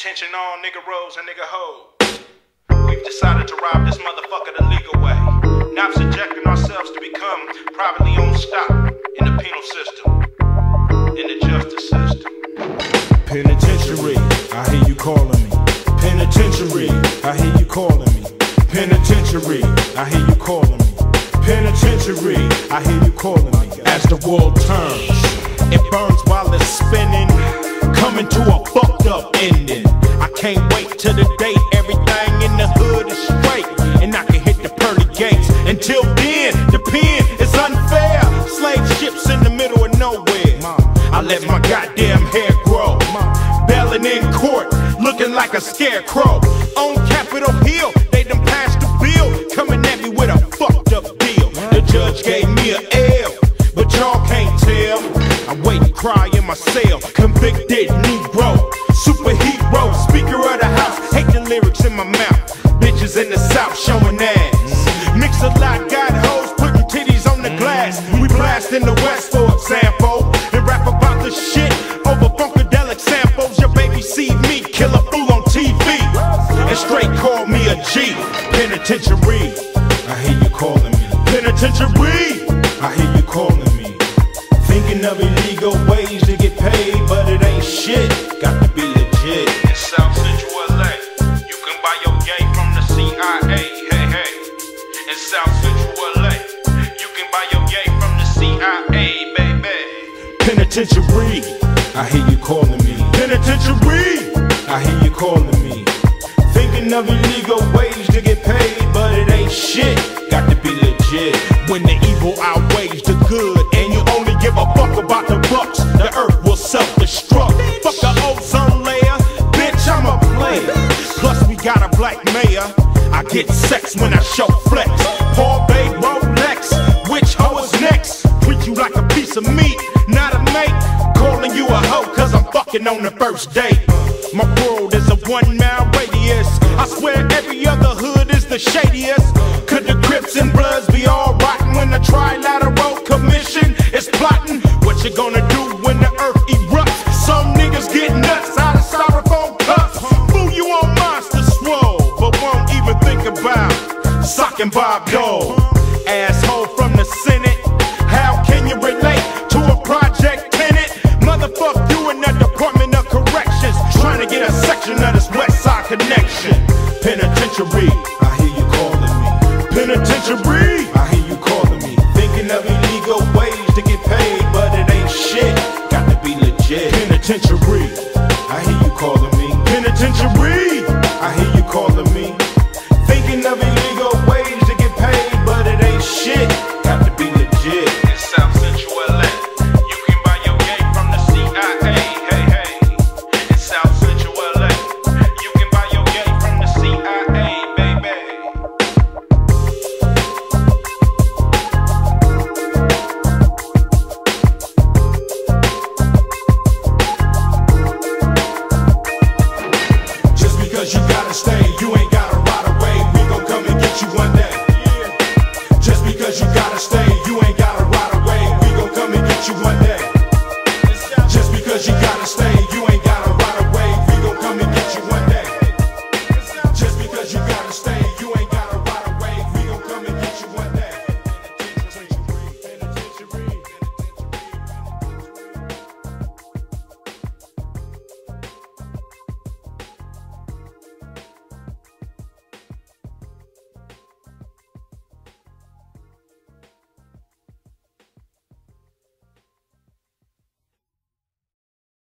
Attention all nigga and nigga hoes. We've decided to rob this motherfucker the legal way. Not subjecting ourselves to become privately owned stock in the penal system, in the justice system. Penitentiary, I hear you calling me. Penitentiary, I hear you calling me. Penitentiary, I hear you calling me. Penitentiary, I hear you calling me. As the world turns, it burns while it's spinning. Coming to a fucked up ending. I can't wait till the day everything in the hood is straight. And I can hit the pearly gates. Until then, the pen is unfair. Slave ships in the middle of nowhere. I let my goddamn hair grow. Bailing in court, looking like a scarecrow. On Capitol Hill, they done passed the bill. Coming at me with a fucked up deal. The judge gave me a cry in my cell. Convicted Negro, superhero, speaker of the house. Hate the lyrics in my mouth. Bitches in the South showing ass. Mix a lot, got hoes putting titties on the glass. We blast in the West for example. And rap about the shit over funkadelic samples. Your baby see me kill a fool on TV. And straight call me a G. Penitentiary. I hear you calling me. Penitentiary. I hear you calling me. Thinking of illegal ways to get paid, but it ain't shit. Got to be legit. In South Central LA, you can buy your gay from the CIA. Hey, hey. In South Central LA, you can buy your gay from the CIA, baby. Penitentiary. I hear you calling me. Penitentiary. I hear you calling me. Thinking of illegal ways to get paid, but it ain't shit. Mayor. I get sex when I show flex. Paul Bay Rolex, which hoe is next? Treat you like a piece of meat, not a mate. Calling you a hoe cause I'm fucking on the first date. My world is a one mile radius. I swear every other hood is the shadiest. Could the Crips and Bloods be all rotten when the Trilateral Commission is plotting? What you gonna do when the earth socking Bob Dole. Asshole from the Senate, how can you relate to a project tenant? Motherfuck you in the Department of Corrections, trying to get a section of this Westside Connection. Penitentiary, Stay.